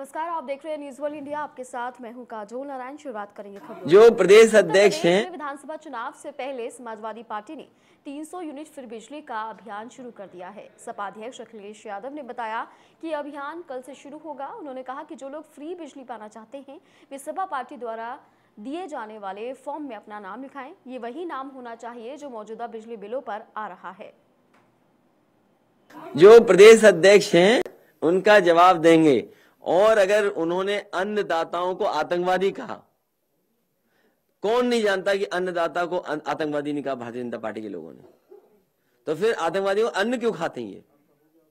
नमस्कार आप देख रहे हैं न्यूज़ वर्ल्ड इंडिया आपके साथ मैं हूँ काजोल नारायण। शुरुआत करेंगे खबरों जो प्रदेश अध्यक्ष हैं। विधानसभा चुनाव से पहले समाजवादी पार्टी ने 300 यूनिट फ्री बिजली का अभियान शुरू कर दिया है। सपा अध्यक्ष अखिलेश यादव ने बताया कि अभियान कल से शुरू होगा। उन्होंने कहा कि जो लोग फ्री बिजली पाना चाहते हैं वे सपा पार्टी द्वारा दिए जाने वाले फॉर्म में अपना नाम लिखाएँ। ये वही नाम होना चाहिए जो मौजूदा बिजली बिलों पर आ रहा है। जो प्रदेश अध्यक्ष हैं उनका जवाब देंगे। और अगर उन्होंने अन्नदाताओं को आतंकवादी कहा, कौन नहीं जानता कि अन्नदाता को आतंकवादी नहीं कहा, भारतीय जनता पार्टी के लोगों ने? तो फिर आतंकवादी को अन्न क्यों खाते हैं ये?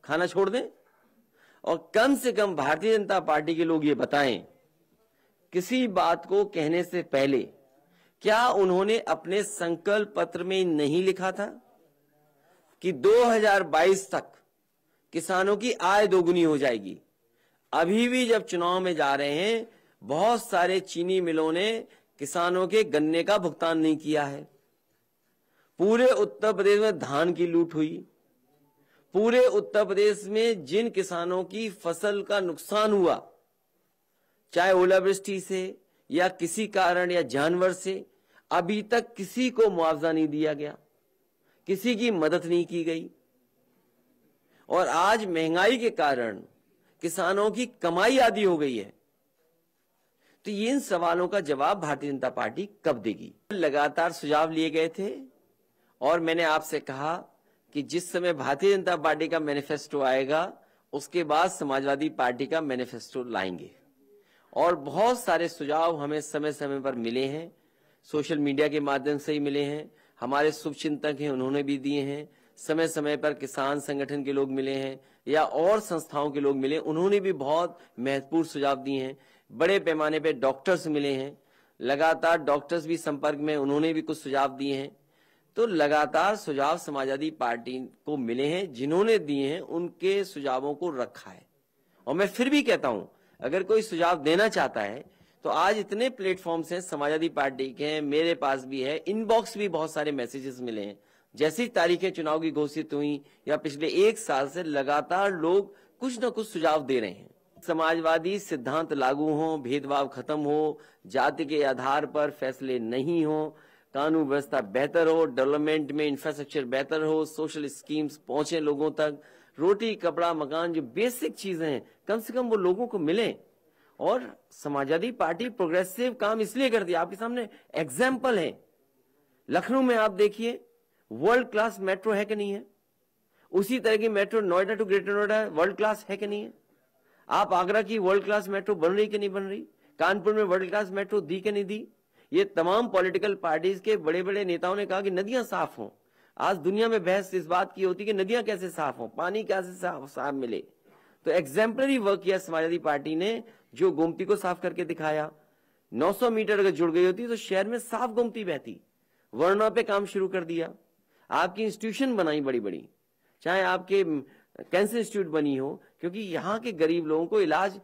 खाना छोड़ दें? और कम से कम भारतीय जनता पार्टी के लोग ये बताएँ, किसी बात को कहने से पहले, क्या उन्होंने अपने संकल्प पत्र में नहीं लिखा था कि 2022 तक किसानों की आय दोगुनी हो जाएगी? अभी भी जब चुनाव में जा रहे हैं, बहुत सारे चीनी मिलों ने किसानों के गन्ने का भुगतान नहीं किया है। पूरे उत्तर प्रदेश में धान की लूट हुई। पूरे उत्तर प्रदेश में जिन किसानों की फ़सल का नुकसान हुआ, चाहे ओलावृष्टि से या किसी कारण या जानवर से, अभी तक किसी को मुआवजा नहीं दिया गया। किसी की मदद नहीं की गई। और आज महँगाई के कारण किसानों की कमाई आदि हो गई है। तो ये इन सवालों का जवाब भारतीय जनता पार्टी कब देगी? लगातार सुझाव लिए गए थे और मैंने आपसे कहा कि जिस समय भारतीय जनता पार्टी का मैनिफेस्टो आएगा, उसके बाद समाजवादी पार्टी का मैनिफेस्टो लाएँगे। और बहुत सारे सुझाव हमें समय समय पर मिले हैं। सोशल मीडिया के माध्यम से ही मिले हैं। हमारे शुभचिंतक हैं, उन्होंने भी दिए हैं। समय समय पर किसान संगठन के लोग मिले हैं। या और संस्थाओं के लोग मिले, उन्होंने भी बहुत महत्वपूर्ण सुझाव दिए हैं। बड़े पैमाने पे डॉक्टर्स मिले हैं। लगातार डॉक्टर्स भी संपर्क में, उन्होंने भी कुछ सुझाव दिए हैं। तो लगातार सुझाव समाजवादी पार्टी को मिले हैं, जिन्होंने दिए हैं, उनके सुझावों को रखा है। और मैं फिर भी कहता हूँ, अगर कोई सुझाव देना चाहता है तो आज इतने प्लेटफॉर्म्स हैं, समाजवादी पार्टी के हैं, मेरे पास भी है, इनबॉक्स भी बहुत सारे मैसेजेस मिले हैं। जैसी तारीखें चुनाव की घोषित हुई या पिछले एक साल से लगातार लोग कुछ न कुछ सुझाव दे रहे हैं। समाजवादी सिद्धांत लागू हो, भेदभाव खत्म हो, जाति के आधार पर फैसले नहीं हो, कानून व्यवस्था बेहतर हो, डेवलपमेंट में इंफ्रास्ट्रक्चर बेहतर हो सोशल स्कीम्स पहुँचे लोगों तक, रोटी, कपड़ा, मकान, जो बेसिक चीज़ें हैं, कम से कम वो लोगों को मिले। और समाजवादी पार्टी प्रोग्रेसिव काम इसलिए करती है। आपके सामने एग्ज़ाम्पल है। लखनऊ में आप देखिए वर्ल्ड क्लास मेट्रो है कि नहीं है? उसी तरह की metro Noida to greater Noida world class है कि नहीं है? आप आगरा की वर्ल्ड क्लास मेट्रो बन रही कि नहीं बन रही? कानपुर में वर्ल्ड क्लास मेट्रो दी कि नहीं दी? ये तमाम पॉलिटिकल पार्टीज़ के बड़े बड़े नेताओं ने कहा कि नदियाँ साफ़ हों। आज दुनिया में बहस इस बात की होती कि नदियाँ कैसे साफ़ हों? पानी कैसे साफ़ साफ़ मिले? तो एग्जाम्पलरी वर्क किया समाजवादी पार्टी ने, जो गोमती को साफ़ करके दिखाया। 900 मीटर अगर जुड़ गई होती तो शहर में साफ़ गोमती बहती। वर्णा पे काम शुरू कर दिया। आपकी इंस्टीट्यूशन बनाई बड़ी बड़ी चाहे आपके कैंसर इंस्टीट्यूट बनी हो, क्योंकि यहाँ के गरीब लोगों को इलाज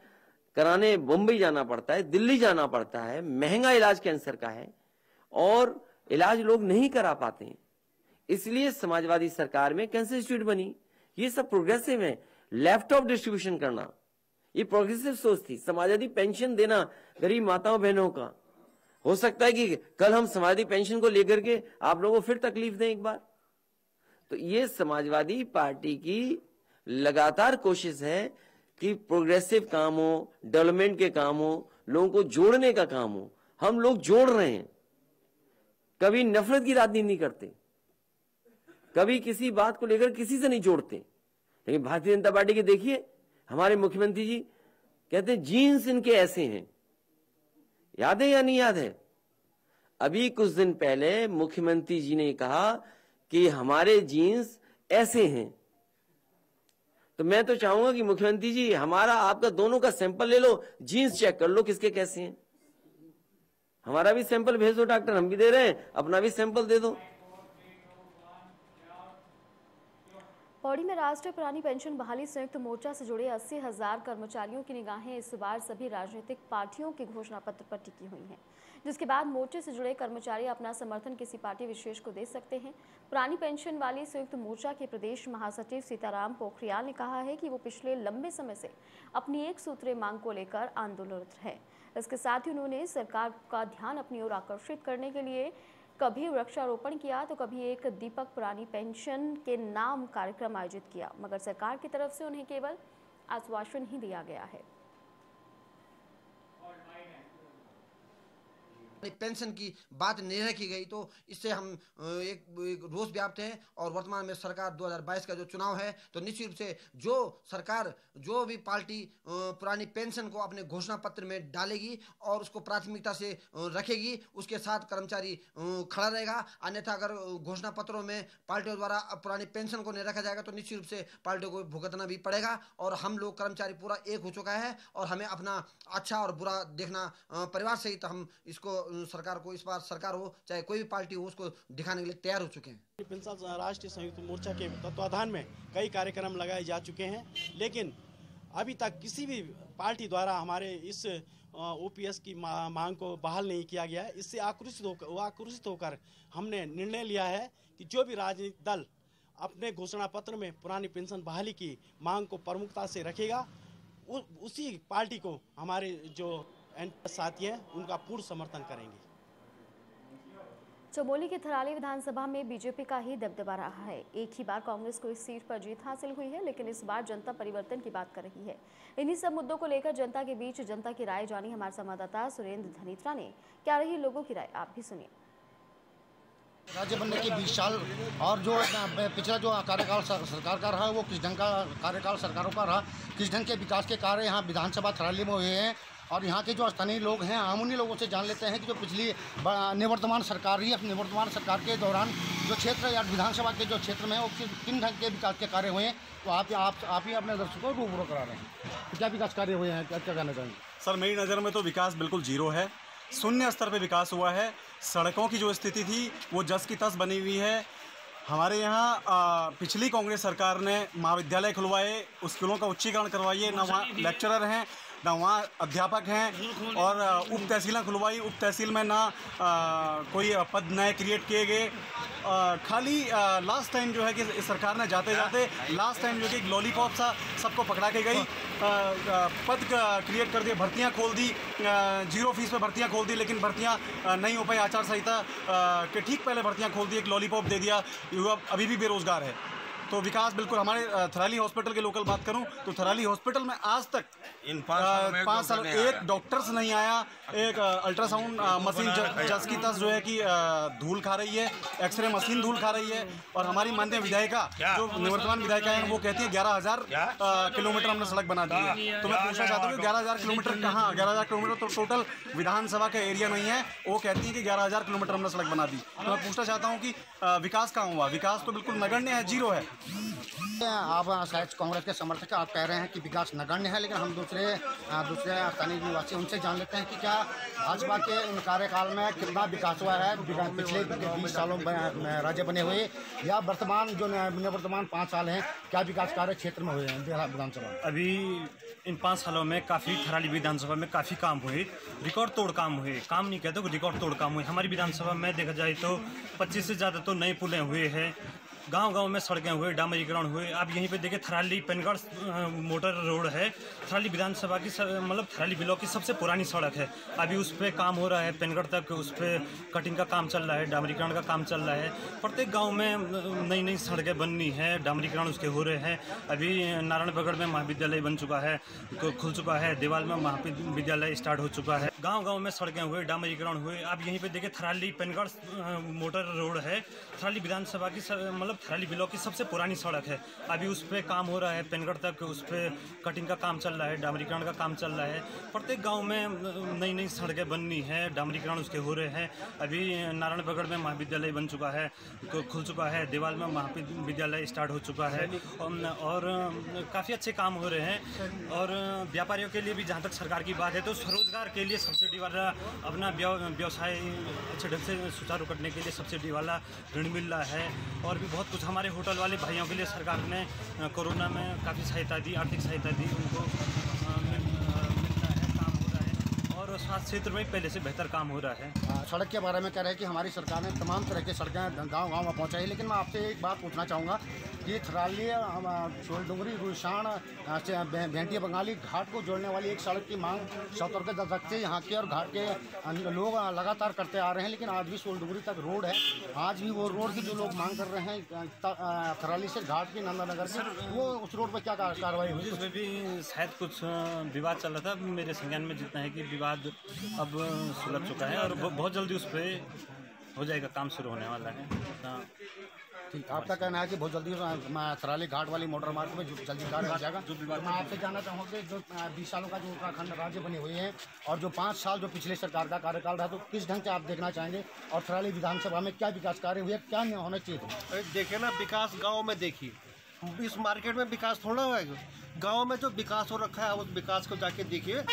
कराने मुंबई जाना पड़ता है, दिल्ली जाना पड़ता है, महँगा इलाज कैंसर का है, और इलाज लोग नहीं करा पाते हैं। इसलिए समाजवादी सरकार में कैंसर इंस्टीट्यूट बनी। ये सब प्रोग्रेसिव है। लैपटॉप डिस्ट्रीब्यूशन करना। ये प्रोग्रेसिव सोच थी। समाजवादी पेंशन देना गरीब माताओं बहनों का। हो सकता है कि कल हम समाजवादी पेंशन को लेकर के आप लोगों को फिर तकलीफ़ दें एक बार। तो ये समाजवादी पार्टी की लगातार कोशिश है कि प्रोग्रेसिव काम हो, डेवलपमेंट के काम हो, लोगों को जोड़ने का काम हो। हम लोग जोड़ रहे हैं। कभी नफरत की राजनीति नहीं करते। कभी किसी बात को लेकर किसी से नहीं जोड़ते। लेकिन भारतीय जनता पार्टी के देखिए, हमारे मुख्यमंत्री जी कहते हैं, जीन्स इनके ऐसे हैं। याद है या नहीं याद है? अभी कुछ दिन पहले मुख्यमंत्री जी ने कहा कि हमारे जीन्स ऐसे हैं। तो मैं तो चाहूँगा कि मुख्यमंत्री जी, हमारा, आपका दोनों का सैंपल ले लो जीन्स चेक कर लो किसके कैसे हैं। हमारा भी सैंपल भेज दो डॉक्टर हम भी दे रहे हैं, अपना भी सैंपल दे दो। पौड़ी में राष्ट्रीय पुरानी पेंशन बहाली संयुक्त मोर्चा से जुड़े अस्सी हज़ार कर्मचारियों की निगाहें इस बार सभी राजनीतिक पार्टियों के घोषणा पत्र पर टिकी हुई हैं। जिसके बाद मोर्चे से जुड़े कर्मचारी अपना समर्थन किसी पार्टी विशेष को दे सकते हैं। पुरानी पेंशन वाली संयुक्त मोर्चा के प्रदेश महासचिव सीताराम पोखरियाल ने कहा है कि वो पिछले लंबे समय से अपनी एक सूत्रीय मांग को लेकर आंदोलनरत है। इसके साथ ही उन्होंने सरकार का ध्यान अपनी ओर आकर्षित करने के लिए कभी वृक्षारोपण किया तो कभी एक दीपक पुरानी पेंशन के नाम कार्यक्रम आयोजित किया, मगर सरकार की तरफ़ से उन्हें केवल आश्वासन ही दिया गया है। पेंशन की बात नहीं रखी गई। तो इससे हम एक, एक रोष व्याप्त है और वर्तमान में सरकार 2022 का जो चुनाव है तो निश्चित रूप से जो सरकार जो भी पार्टी पुरानी पेंशन को अपने घोषणा पत्र में डालेगी और उसको प्राथमिकता से रखेगी उसके साथ कर्मचारी खड़ा रहेगा। अन्यथा अगर घोषणा पत्रों में पार्टियों द्वारा पुरानी पेंशन को नहीं रखा जाएगा तो निश्चित रूप से पार्टियों को भुगतना भी पड़ेगा और हम लोग कर्मचारी पूरा एक हो चुका है और हमें अपना अच्छा और बुरा देखना परिवार सहित हम इसको सरकार को इस बार सरकार हो चाहे कोई भी पार्टी हो उसको दिखाने के लिए तैयार हो चुके हैं। राष्ट्रीय संयुक्त मोर्चा के तत्वाधान में कई कार्यक्रम लगाए जा चुके हैं लेकिन अभी तक किसी भी पार्टी द्वारा हमारे इस ओपीएस की मांग को बहाल नहीं किया गया। है इससे आक्रोशित होकर आक्रोशित होकर हमने निर्णय लिया है कि जो भी राजनीतिक दल अपने घोषणा पत्र में पुरानी पेंशन बहाली की मांग को प्रमुखता से रखेगा उ, उसी पार्टी को हमारे जो साथी हैं उनका पूर्ण समर्थन करेंगे। चमोली की थराली विधानसभा में बीजेपी का ही दबदबा रहा है। एक ही बार कांग्रेस को इस सीट पर जीत हासिल हुई है लेकिन इस बार जनता परिवर्तन की बात कर रही है। इन्हीं सब मुद्दों को लेकर जनता के बीच जनता की राय जानी हमारे संवाददाता सुरेंद्र धनीत्रा ने। क्या रही लोगों की राय आप भी सुनिए। राज्य बनने के 20 साल और जो पिछला जो कार्यकाल सरकार का रहा वो किस ढंग का कार्यकाल सरकारों का रहा किस ढंग के विकास के कार्य यहाँ विधानसभा थराली में हुए हैं और यहाँ के जो स्थानीय लोग हैं हम उन्हीं लोगों से जान लेते हैं कि जो पिछली निवर्तमान सरकार ही निवर्तमान सरकार के दौरान जो क्षेत्र या विधानसभा के जो क्षेत्र में वो किन ढंग के विकास के कार्य हुए हैं तो आप आप आप ही अपने दर्शकों को रूबरू करा रहे हैं। क्या विकास कार्य हुए हैं? क्या क्या कहना चाहेंगे? सर मेरी नज़र में तो विकास बिल्कुल ज़ीरो है। शून्य स्तर पर विकास हुआ है। सड़कों की जो स्थिति थी वो जस की तस बनी हुई है। हमारे यहाँ पिछली कांग्रेस सरकार ने महाविद्यालय खुलवाए स्कूलों का उच्चीकरण करवाइए न वहाँ लेक्चरर हैं। ना वहाँ अध्यापक हैं और उप तहसीलें खुलवाई। उप तहसील में ना कोई पद नए क्रिएट किए गए। खाली लास्ट टाइम जो है कि सरकार ने जाते जाते लास्ट टाइम जो कि एक लॉलीपॉप सा सबको पकड़ा के गई। पद क्रिएट कर दिए, भर्तियाँ खोल दी। ज़ीरो फ़ीस पे भर्तियाँ खोल दी, लेकिन भर्तियाँ नहीं हो पाई। आचार संहिता के ठीक पहले भर्तियाँ खोल दी, एक लॉलीपॉप दे दिया। युवा अभी भी बेरोजगार है। तो विकास बिल्कुल हमारे थराली हॉस्पिटल के लोकल बात करूँ तो थराली हॉस्पिटल में आज तक इन पाँच साल एक डॉक्टर्स नहीं आया एक अल्ट्रासाउंड मशीन जस की तस जो है कि धूल खा रही है एक्सरे मशीन धूल खा रही है और हमारी माननीय विधायिका जो निवर्तमान विधायिका है वो कहती है ग्यारह हज़ार किलोमीटर हमने सड़क बना दी है। तो मैं पूछना चाहता हूँ ग्यारह हज़ार किलोमीटर कहाँ ग्यारह हज़ार किलोमीटर तो टोटल विधानसभा का एरिया नहीं है वो कहती है कि ग्यारह हज़ार किलोमीटर हमने सड़क बना दी। तो मैं पूछना चाहता हूँ कि विकास कहाँ हुआ? विकास तो बिल्कुल नगण्य है ज़ीरो है। आप शायद कांग्रेस के समर्थक आप कह रहे हैं कि विकास नगण्य है, लेकिन हम दूसरे दूसरे स्थानीय निवासी उनसे जान लेते हैं कि क्या भाजपा के इन कार्यकाल में कितना विकास हुआ है पिछले बीस सालों में राज्य बने हुए, या वर्तमान जो वर्तमान पाँच साल हैं, क्या विकास कार्य क्षेत्र में हुए हैं विधानसभा अभी इन पाँच सालों में काफ़ी थराली विधानसभा में काफ़ी काम हुए, रिकॉर्ड तोड़ काम हुए, काम नहीं कहते रिकॉर्ड तोड़ काम हुए। हमारी विधानसभा में देखा जाए तो पच्चीस से ज़्यादा तो नए पुलें हुए हैं गाँव गाँव में सड़कें हुए डामरीकरण हुए आप यहीं पे देखिए थराली पेनगढ़ मोटर रोड है। थराली विधानसभा की मतलब थराली ब्लॉक की सबसे पुरानी सड़क है। अभी उस पर काम हो रहा है पेनगढ़ तक उस पर कटिंग का काम चल रहा है, डामरीकरण का काम चल रहा है। प्रत्येक गाँव में नई नई सड़कें बननी है, डामरीकरण उसके हो रहे हैं। अभी नारायण में महाविद्यालय बन चुका है खुल चुका है, देवाल में महाविद्यालय स्टार्ट हो चुका है। गाँव गाँव में सड़कें हुए डामरीकरण हुए आप यहीं पर देखिए थराली पेनगढ़ मोटर रोड है। थराली विधानसभा की मतलब थैली ब्लॉक की सबसे पुरानी सड़क है। अभी उस पर काम हो रहा है, पेनगढ़ तक उस पर कटिंग का काम चल रहा है, डामरीकरण का काम चल रहा है। प्रत्येक गाँव में नई नई सड़कें बननी है, डामरीकरण उसके हो रहे हैं। अभी नारायण बगड़ में महाविद्यालय बन चुका है खुल चुका है, देवाल में महाविद्यालय स्टार्ट हो चुका है। और काफ़ी अच्छे काम हो रहे हैं। और व्यापारियों के लिए भी जहाँ तक सरकार की बात है तो स्वरोजगार के लिए सब्सिडी वाला अपना व्यवसाय अच्छे ढंग से सुचारू करने के लिए सब्सिडी वाला ऋण मिल रहा है। और भी बहुत बहुत कुछ हमारे होटल वाले भाइयों के लिए सरकार ने कोरोना में काफ़ी सहायता दी, आर्थिक सहायता दी, उनको मिलता है, काम हो रहा है और स्वास्थ्य क्षेत्र में पहले से बेहतर काम हो रहा है। सड़क के बारे में कह रहे हैं कि हमारी सरकार ने तमाम तरह की सड़कें गाँव गाँव में पहुंचाई लेकिन मैं आपसे एक बात पूछना चाहूँगा कि थराली डुंगरी रुशान भेंटी बंगाली घाट को जोड़ने वाली एक सड़क की मांग सौतर के दशक से यहाँ के और घाट के लोग लगातार करते आ रहे हैं लेकिन आज भी सोलडुंगरी तक रोड है। आज भी वो रोड की जो लोग मांग कर रहे हैं थराली से घाट की नंदा नगर से वो उस रोड पर क्या कार्रवाई हुई उसमें भी शायद कुछ विवाद चल रहा था। मेरे संज्ञान में जितना है कि विवाद अब सुलझ चुका है और बहुत जल्दी उस पर हो जाएगा काम शुरू होने वाला है। आपका कहना है कि बहुत जल्दी थराली घाट वाली मोटर मार्ग में जल्दी कार्य हो जाएगा। जो मैं आपसे जानना चाहूँगा कि जो बीस सालों का जो उत्तराखंड राज्य बने हुए हैं और जो पाँच साल जो पिछले सरकार का कार्यकाल रहा तो किस ढंग से आप देखना चाहेंगे? और थराली विधानसभा में क्या विकास कार्य हुए क्या होना चाहिए देखे ना विकास गाँव में देखिए। इस मार्केट में विकास थोड़ा होगा गाँव में जो विकास हो रखा है उस विकास को जाके देखिए।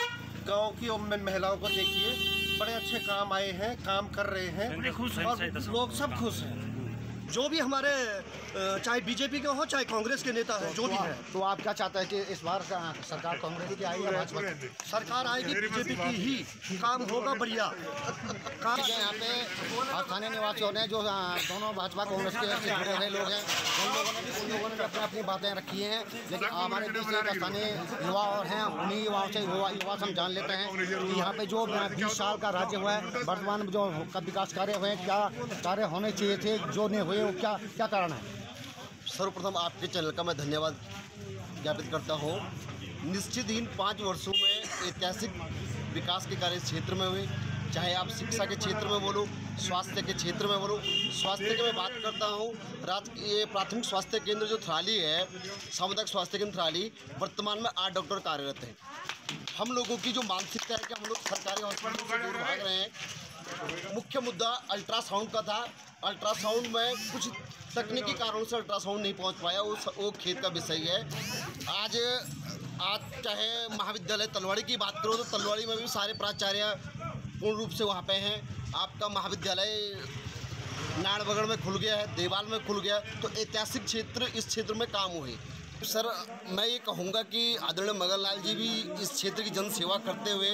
गाँव की महिलाओं को देखिए। बड़े अच्छे काम आए हैं काम कर रहे हैं। और लोग सब खुश हैं। जो भी हमारे चाहे बीजेपी के हो चाहे कांग्रेस के नेता है जो भी है। तो आप क्या चाहते हैं कि इस बार सरकार कांग्रेस की आएगी भाजपा सरकार आएगी बीजेपी की ही। काम होगा बढ़िया। काम यहाँ पे स्थानीय निवासियों ने जो दोनों भाजपा कांग्रेस के जुड़े हुए लोग हैं उन लोगों ने भी उन लोगों ने अपनी अपनी बातें रखी हैं। लेकिन हमारे बीच एक स्थानीय युवा और हैं उन्हीं युवाओं से युवा युवा से हम जान लेते हैं कि यहाँ पे जो बीस साल का राज्य हुआ है वर्तमान में जो विकास कार्य हुए क्या कार्य होने चाहिए थे जो नहीं हुए वो क्या क्या कारण है? सर्वप्रथम आपके चैनल का मैं धन्यवाद ज्ञापित करता हूँ। निश्चित ही पाँच वर्षों में ऐतिहासिक विकास के कार्य क्षेत्र में हुए। चाहे आप शिक्षा के क्षेत्र में बोलो, स्वास्थ्य के क्षेत्र में बोलो, स्वास्थ्य की मैं बात करता हूँ रात ये प्राथमिक स्वास्थ्य केंद्र जो थ्राली है, सामुदायिक स्वास्थ्य केंद्र थ्राली, वर्तमान में आठ डॉक्टर कार्यरत हैं। हम लोगों की जो मानसिकता है कि हम लोग सरकारी हॉस्पिटल से दूर भाग रहे हैं मुख्य मुद्दा अल्ट्रासाउंड का था। अल्ट्रासाउंड में कुछ तकनीकी कारणों से अल्ट्रासाउंड नहीं पहुँच पाया, वो वो खेत का विषय है। आज आज चाहे महाविद्यालय तलवाड़ी की बात करो तो तलवाड़ी में भी सारे प्राचार्य पूर्ण रूप से वहाँ पे हैं। आपका महाविद्यालय नारायणबगढ़ में खुल गया है, देवाल में खुल गया तो ऐतिहासिक क्षेत्र इस क्षेत्र में काम हुए। सर, मैं ये कहूँगा कि आदरणीय मगन लाल जी भी इस क्षेत्र की जन सेवा करते हुए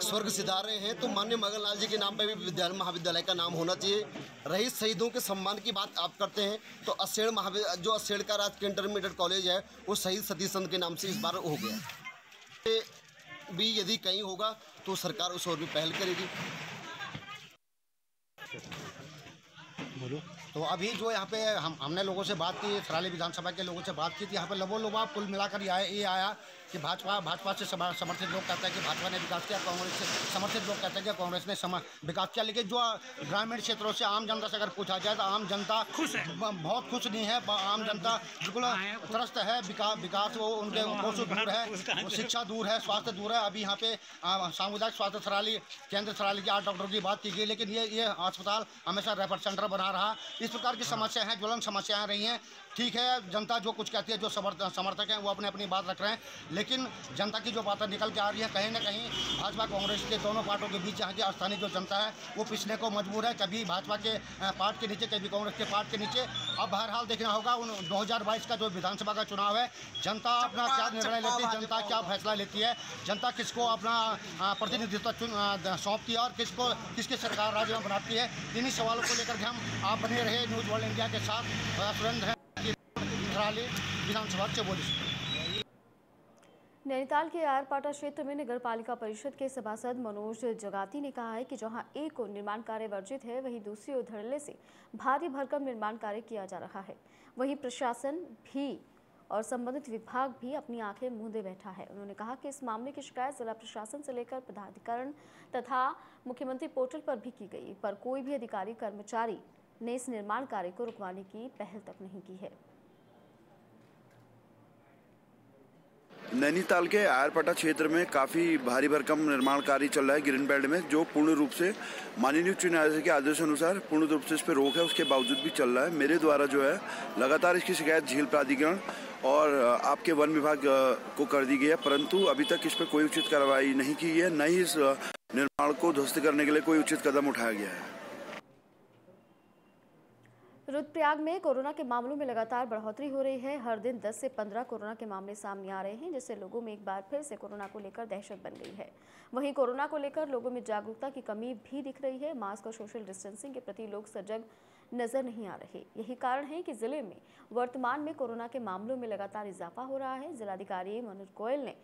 स्वर्ग सिधार हैं तो मान्य मगन लाल जी के नाम पर भी विद्यालय, महाविद्यालय का नाम होना चाहिए। रही शहीदों के सम्मान की बात आप करते हैं तो असेड़ महाविद्यालय जो असेड़ का राजकीय इंटरमीडिएट कॉलेज है, वो शहीद सतीश चंद के नाम से इस बार हो गया। भी यदि कहीं होगा तो सरकार उस और भी पहल करेगी। बोलो। तो अभी जो यहाँ पे हम, हमने लोगों से बात की थराली विधानसभा के लोगों से बात की थी, यहाँ पे लबो लोबा कुल मिलाकर ये आया कि भाजपा भाजपा से समर्थित लोग कहते हैं कि भाजपा ने विकास किया कांग्रेस से समर्थित लोग कहते हैं कि कांग्रेस ने विकास किया। लेकिन जो ग्रामीण क्षेत्रों से आम जनता से अगर पूछा जाए तो आम जनता खुश है। बहुत खुश नहीं है। आम जनता बिल्कुल त्रस्त है। विकास विकास वो उनके कोसों दूर है शिक्षा दूर है स्वास्थ्य दूर है। अभी यहाँ पे सामुदायिक स्वास्थ्य सराली केंद्र सराली की आठ डॉक्टरों की बात की गई लेकिन ये ये अस्पताल हमेशा रेफर सेंटर बना रहा। इस प्रकार की समस्या है ज्वलन समस्याएँ रही हैं। ठीक है जनता जो कुछ कहती है जो समर्थक हैं वो अपने अपनी बात रख रहे हैं। लेकिन जनता की जो बातें निकल के आ रही है कहीं ना कहीं भाजपा कांग्रेस के दोनों पार्टों के बीच यहाँ की स्थानीय जो जनता है वो पिछले को मजबूर है। कभी भाजपा के पार्ट के नीचे कभी कांग्रेस के पार्ट के नीचे। अब बहरहाल देखना होगा उन दो हज़ार बाईस का जो विधानसभा का चुनाव है जनता अपना क्या निर्णय लेती है जनता क्या फैसला लेती है जनता किसको अपना प्रतिनिधित्व सौंपती है और किसको किसकी सरकार राज्य में बनाती है इन्हीं सवालों को लेकर के हम आप बने रहे न्यूज़ वर्ल्ड इंडिया के साथ। सुरेंद्र है विधानसभा से बोली नैनीताल के आरपाटा क्षेत्र में नगर पालिका परिषद के सभासद मनोज जगाती ने कहा है कि जहाँ एक ओर निर्माण कार्य वर्जित है, वहीं दूसरी ओर धड़ल्ले से भारी भरकम निर्माण कार्य किया जा रहा है। वहीं प्रशासन भी और संबंधित विभाग भी अपनी आँखें मूंदे बैठा है। उन्होंने कहा कि इस मामले की शिकायत जिला प्रशासन से लेकर पदाधिकरण तथा मुख्यमंत्री पोर्टल पर भी की गई, पर कोई भी अधिकारी कर्मचारी ने इस निर्माण कार्य को रुकवाने की पहल तक नहीं की है। नैनीताल के आयरपटा क्षेत्र में काफ़ी भारी भरकम निर्माण कार्य चल रहा है ग्रीन बेल्ट में, जो पूर्ण रूप से माननीय उच्च न्यायालय के आदेश अनुसार पूर्ण रूप से इस पर रोक है, उसके बावजूद भी चल रहा है। मेरे द्वारा जो है, लगातार इसकी शिकायत झील प्राधिकरण और आपके वन विभाग को कर दी गई है, परंतु अभी तक इस पर कोई उचित कार्रवाई नहीं की है, न ही इस निर्माण को ध्वस्त करने के लिए कोई उचित कदम उठाया गया है। रुद्रप्रयाग में कोरोना के मामलों में लगातार बढ़ोतरी हो रही है। हर दिन 10 से 15 कोरोना के मामले सामने आ रहे हैं, जिससे लोगों में एक बार फिर से कोरोना को लेकर दहशत बन गई है। वहीं कोरोना को लेकर लोगों में जागरूकता की कमी भी दिख रही है। मास्क और सोशल डिस्टेंसिंग के प्रति लोग सजग नज़र नहीं आ रहे। यही कारण है कि ज़िले में वर्तमान में कोरोना के मामलों में लगातार इजाफा हो रहा है। जिलाधिकारी मनोज गोयल ने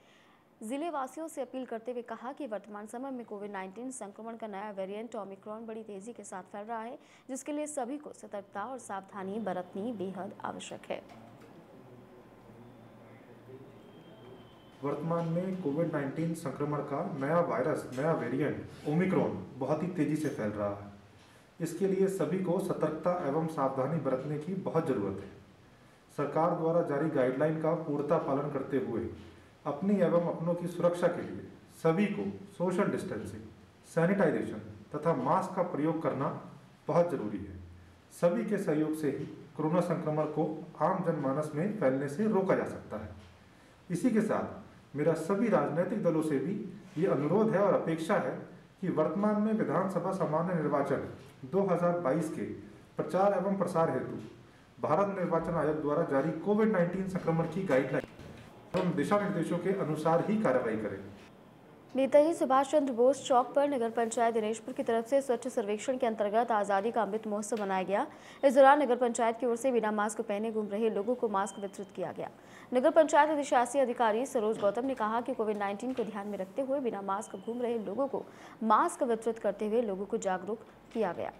ज़िले वासियों से अपील करते हुए कहा कि वर्तमान समय में कोविड 19 संक्रमण का नया वेरिएंट ओमिक्रॉन बड़ी तेज़ी के साथ फैल रहा है, जिसके लिए सभी को सतर्कता और सावधानी बरतनी बेहद आवश्यक है। वर्तमान में कोविड 19 संक्रमण का नया वायरस, नया वेरिएंट, ओमिक्रॉन, बहुत ही तेज़ी से फैल रहा है। इसके लिए सभी को सतर्कता एवं सावधानी बरतने की बहुत ज़रूरत है। सरकार द्वारा जारी गाइडलाइन का पूर्णता पालन करते हुए अपनी एवं अपनों की सुरक्षा के लिए सभी को सोशल डिस्टेंसिंग सैनिटाइजेशन तथा मास्क का प्रयोग करना बहुत ज़रूरी है। सभी के सहयोग से ही कोरोना संक्रमण को आम जनमानस में फैलने से रोका जा सकता है। इसी के साथ मेरा सभी राजनीतिक दलों से भी ये अनुरोध है और अपेक्षा है कि वर्तमान में विधानसभा सामान्य निर्वाचन 2022 के प्रचार एवं प्रसार हेतु भारत निर्वाचन आयोग द्वारा जारी कोविड 19 संक्रमण की गाइडलाइन एवं दिशा निर्देशों के अनुसार ही कार्रवाई करें। नेताजी सुभाष चंद्र बोस चौक पर नगर पंचायत दिनेशपुर की तरफ़ से स्वच्छ सर्वेक्षण के अंतर्गत आज़ादी का अमृत महोत्सव मनाया गया। इस दौरान नगर पंचायत की ओर से बिना मास्क पहने घूम रहे लोगों को मास्क वितरित किया गया। नगर पंचायत अधिशासी अधिकारी सरोज गौतम ने कहा कि कोविड 19 को ध्यान में रखते हुए बिना मास्क घूम रहे लोगों को मास्क वितरित करते हुए लोगों को जागरूक किया गया।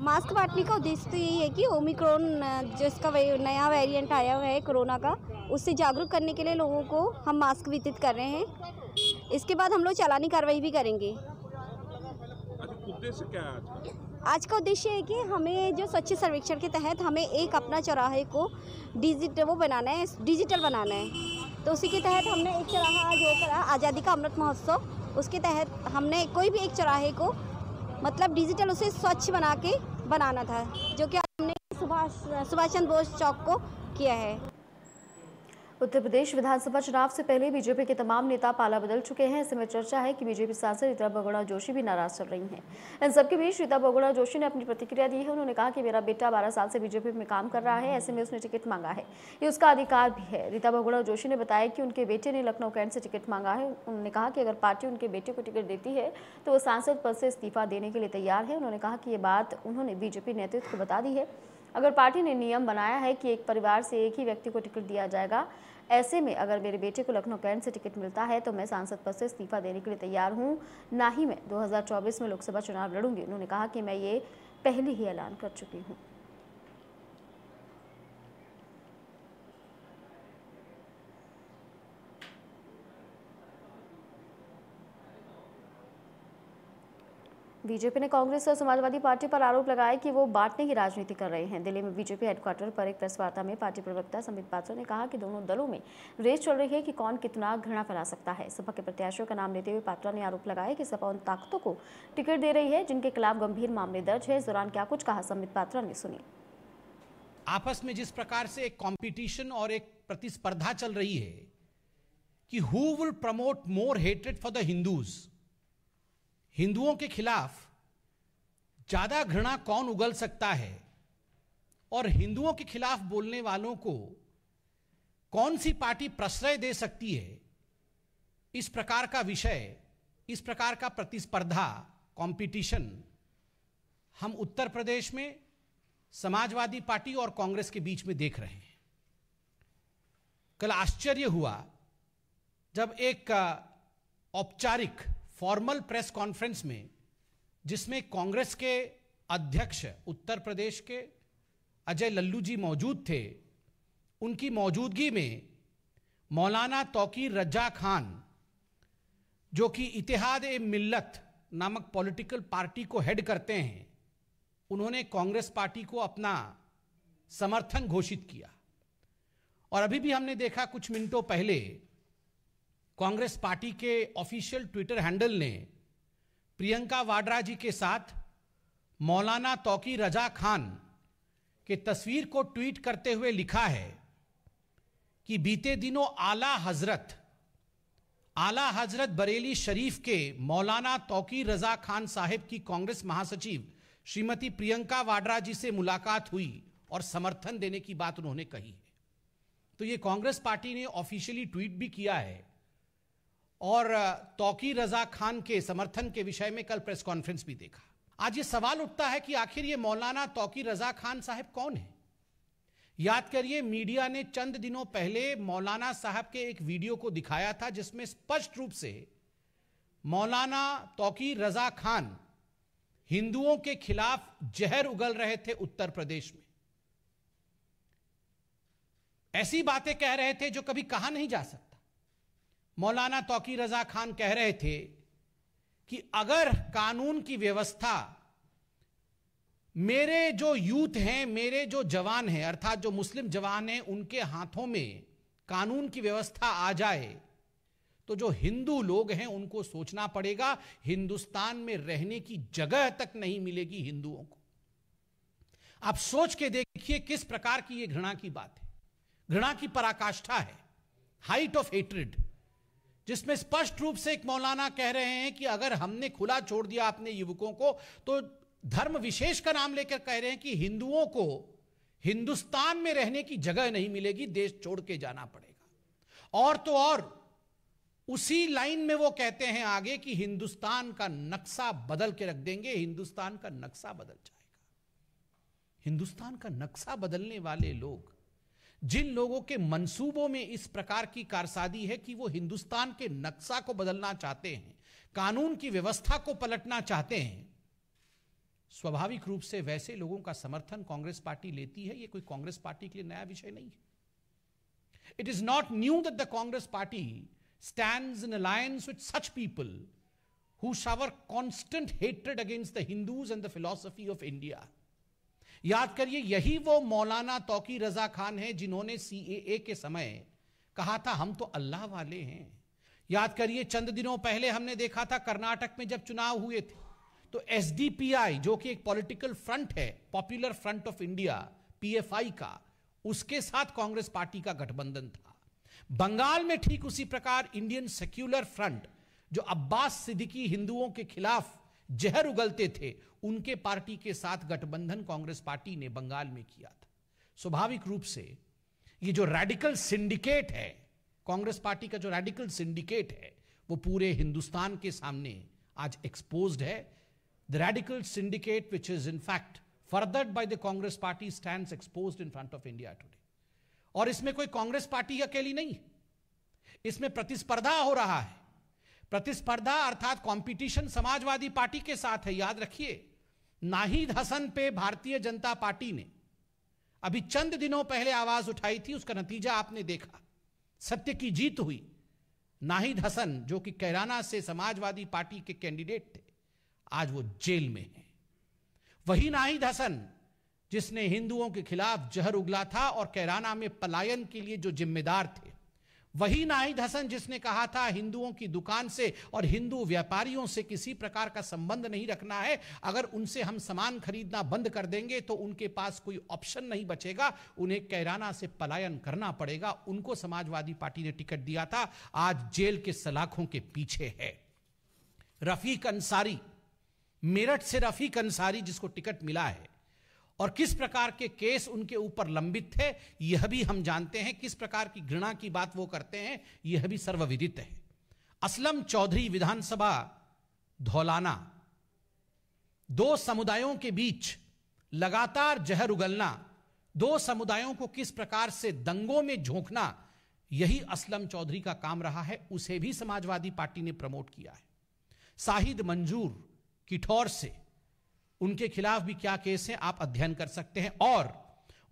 मास्क बांटने का उद्देश्य तो यही है कि ओमिक्रॉन जिसका नया वेरिएंट आया हुआ है कोरोना का उससे जागरूक करने के लिए लोगों को हम मास्क वितरित कर रहे हैं। इसके बाद हम लोग चालानी कार्रवाई भी करेंगे। उद्देश्य क्या है आज का? उद्देश्य है कि हमें जो स्वच्छ सर्वेक्षण के तहत हमें एक अपना चौराहे को डिजिटल वो बनाना है डिजिटल बनाना है। तो उसी के तहत हमने एक चौराहा जो करा आज़ादी का अमृत महोत्सव उसके तहत हमने कोई भी एक चौराहे को मतलब डिजिटल उसे स्वच्छ बना के बनाना था, जो कि हमने सुभाष सुभाष चंद्र बोस चौक को किया है। उत्तर प्रदेश विधानसभा चुनाव से पहले बीजेपी के तमाम नेता पाला बदल चुके हैं। ऐसे में चर्चा है कि बीजेपी सांसद रीता बगोड़ा जोशी भी नाराज़ चल रही हैं। इन सबके बीच रीता बगोड़ा जोशी ने अपनी प्रतिक्रिया दी है। उन्होंने कहा कि मेरा बेटा बारह साल से बीजेपी में काम कर रहा है, ऐसे में उसने टिकट मांगा है। ये उसका अधिकार भी है। रीता बगोड़ा जोशी ने बताया कि उनके बेटे ने लखनऊ कैंट से टिकट मांगा है। उन्होंने कहा कि अगर पार्टी उनके बेटे को टिकट देती है तो वो सांसद पद से इस्तीफा देने के लिए तैयार है। उन्होंने कहा कि ये बात उन्होंने बीजेपी नेतृत्व को बता दी है। अगर पार्टी ने नियम बनाया है कि एक परिवार से एक ही व्यक्ति को टिकट दिया जाएगा ऐसे में अगर मेरे बेटे को लखनऊ कैंट से टिकट मिलता है तो मैं सांसद पद से इस्तीफा देने के लिए तैयार हूँ। ना ही मैं 2024 में लोकसभा चुनाव लड़ूँगी। उन्होंने कहा कि मैं ये पहले ही ऐलान कर चुकी हूँ। बीजेपी ने कांग्रेस और समाजवादी पार्टी पर आरोप लगाया कि वो बांटने की राजनीति कर रहे हैं। दिल्ली में बीजेपी हेडक्वार्टर पर एक प्रेस वार्ता में पार्टी प्रवक्ता संबित पात्रा ने कहा कि दोनों दलों में रेस चल रही है कि कौन कितना घृणा फैला सकता है। सपा के प्रत्याशियों का नाम लेते हुए पात्रा ने आरोप लगाया कि सपा उन ताकतों को टिकट दे रही है जिनके खिलाफ गंभीर मामले दर्ज है। इस दौरान क्या कुछ कहा संबित पात्रा ने सुनी। आपस में जिस प्रकार से एक कॉम्पिटिशन और एक प्रतिस्पर्धा चल रही है कि who will promote more hatred for the Hindus हिंदुओं के खिलाफ ज़्यादा घृणा कौन उगल सकता है? और हिंदुओं के खिलाफ बोलने वालों को कौन सी पार्टी प्रश्रय दे सकती है? इस प्रकार का विषय, इस प्रकार का प्रतिस्पर्धा कंपटीशन हम उत्तर प्रदेश में समाजवादी पार्टी और कांग्रेस के बीच में देख रहे हैं। कल आश्चर्य हुआ जब एक औपचारिक फॉर्मल प्रेस कॉन्फ्रेंस में, जिसमें कांग्रेस के अध्यक्ष, उत्तर प्रदेश के अजय लल्लू जी मौजूद थे, उनकी मौजूदगी में मौलाना तौकीर रज्जा खान, जो कि इतिहाद ए मिल्लत नामक पॉलिटिकल पार्टी को हेड करते हैं, उन्होंने कांग्रेस पार्टी को अपना समर्थन घोषित किया। और अभी भी हमने देखा कुछ मिनटों पहले कांग्रेस पार्टी के ऑफिशियल ट्विटर हैंडल ने प्रियंका वाड्रा जी के साथ मौलाना तौकी रजा खान के तस्वीर को ट्वीट करते हुए लिखा है कि बीते दिनों आला हज़रत आला हज़रत बरेली शरीफ के मौलाना तौकी रजा खान साहिब की कांग्रेस महासचिव श्रीमती प्रियंका वाड्रा जी से मुलाकात हुई और समर्थन देने की बात उन्होंने कही है। तो ये कांग्रेस पार्टी ने ऑफिशियली ट्वीट भी किया है और तौकी रजा खान के समर्थन के विषय में कल प्रेस कॉन्फ्रेंस भी देखा। आज ये सवाल उठता है कि आखिर ये मौलाना तौकी रजा खान साहब कौन है? याद करिए, मीडिया ने चंद दिनों पहले मौलाना साहब के एक वीडियो को दिखाया था, जिसमें स्पष्ट रूप से मौलाना तौकी रजा खान हिंदुओं के खिलाफ जहर उगल रहे थे उत्तर प्रदेश में। ऐसी बातें कह रहे थे जो कभी कहा नहीं जा सकता। मौलाना तोकी रजा खान कह रहे थे कि अगर कानून की व्यवस्था मेरे जो यूथ हैं, मेरे जो जवान हैं, अर्थात जो मुस्लिम जवान हैं, उनके हाथों में कानून की व्यवस्था आ जाए तो जो हिंदू लोग हैं, उनको सोचना पड़ेगा, हिंदुस्तान में रहने की जगह तक नहीं मिलेगी हिंदुओं को। आप सोच के देखिए किस प्रकार की यह घृणा की बात है। घृणा की पराकाष्ठा है। हाइट ऑफ़ हेट्रेड जिसमें स्पष्ट रूप से एक मौलाना कह रहे हैं कि अगर हमने खुला छोड़ दिया अपने युवकों को तो धर्म विशेष का नाम लेकर कह रहे हैं कि हिंदुओं को हिंदुस्तान में रहने की जगह नहीं मिलेगी, देश छोड़ के जाना पड़ेगा। और तो और, उसी लाइन में वो कहते हैं आगे कि हिंदुस्तान का नक्शा बदल के रख देंगे, हिंदुस्तान का नक्शा बदल जाएगा। हिंदुस्तान का नक्शा बदलने वाले लोग जिन लोगों के मंसूबों में इस प्रकार की कारसादी है कि वो हिंदुस्तान के नक्शा को बदलना चाहते हैं, कानून की व्यवस्था को पलटना चाहते हैं, स्वाभाविक रूप से वैसे लोगों का समर्थन कांग्रेस पार्टी लेती है, ये कोई कांग्रेस पार्टी के लिए नया विषय नहीं है। It is not new that the Congress party stand in alliance with such people who shower constant hatred against the Hindus and the philosophy of India याद करिए, यही वो मौलाना तोकी रजा खान है जिन्होंने सीएए के समय कहा था, हम तो अल्लाह वाले हैं। याद करिए, चंद दिनों पहले हमने देखा था कर्नाटक में जब चुनाव हुए थे तो एसडीपीआई जो कि एक पॉलिटिकल फ्रंट है popular front of India PFI का, उसके साथ कांग्रेस पार्टी का गठबंधन था। बंगाल में ठीक उसी प्रकार इंडियन सेक्युलर फ्रंट जो अब्बास सिद्दीकी हिंदुओं के खिलाफ जहर उगलते थे उनके पार्टी के साथ गठबंधन कांग्रेस पार्टी ने बंगाल में किया था। स्वाभाविक रूप से ये जो रेडिकल सिंडिकेट है कांग्रेस पार्टी का जो रेडिकल सिंडिकेट है वो पूरे हिंदुस्तान के सामने आज एक्सपोज है। The radical syndicate which is in fact furthered by the Congress party, stands exposed in front of India today. और इसमें कोई कांग्रेस पार्टी अकेली नहीं। इसमें प्रतिस्पर्धा हो रहा है। प्रतिस्पर्धा अर्थात कंपटीशन समाजवादी पार्टी के साथ है, याद रखिए। नाहिद हसन पे भारतीय जनता पार्टी ने अभी चंद दिनों पहले आवाज़ उठाई थी, उसका नतीजा आपने देखा। सत्य की जीत हुई। नाहिद हसन, जो कि कैराना से समाजवादी पार्टी के कैंडिडेट थे, आज वो जेल में है। वही नाहिद हसन, जिसने हिंदुओं के खिलाफ जहर उगला था और कैराना में पलायन के लिए जो जिम्मेदार थे वही नाहिद हसन जिसने कहा था, हिंदुओं की दुकान से और हिंदू व्यापारियों से किसी प्रकार का संबंध नहीं रखना है। अगर उनसे हम सामान खरीदना बंद कर देंगे तो उनके पास कोई ऑप्शन नहीं बचेगा। उन्हें कैराना से पलायन करना पड़ेगा। उनको समाजवादी पार्टी ने टिकट दिया था। आज जेल के सलाखों के पीछे है। रफीक अंसारी, मेरठ से रफीक अंसारी जिसको टिकट मिला है। और किस प्रकार के केस उनके ऊपर लंबित थे, यह भी हम जानते हैं, किस प्रकार की घृणा की बात वो करते हैं, यह भी सर्वविदित है। असलम चौधरी विधानसभा, धौलाना। दो समुदायों के बीच लगातार जहर उगलना, दो समुदायों को किस प्रकार से दंगों में झोंकना, यही असलम चौधरी का काम रहा है, उसे भी समाजवादी पार्टी ने प्रमोट किया है। साहिद मंजूर, किठौर से। उनके खिलाफ भी क्या केस है, आप अध्ययन कर सकते हैं। और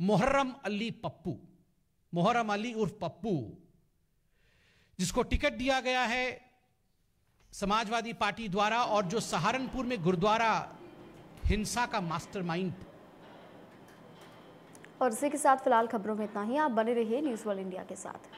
मोहर्रम अली पप्पू, मोहर्रम अली उर्फ़ पप्पू, जिसको टिकट दिया गया है समाजवादी पार्टी द्वारा और जो सहारनपुर में गुरुद्वारा हिंसा का मास्टरमाइंड। और इसी के साथ फ़िलहाल खबरों में इतना ही। आप बने रहिए न्यूज़ वर्ल्ड इंडिया के साथ।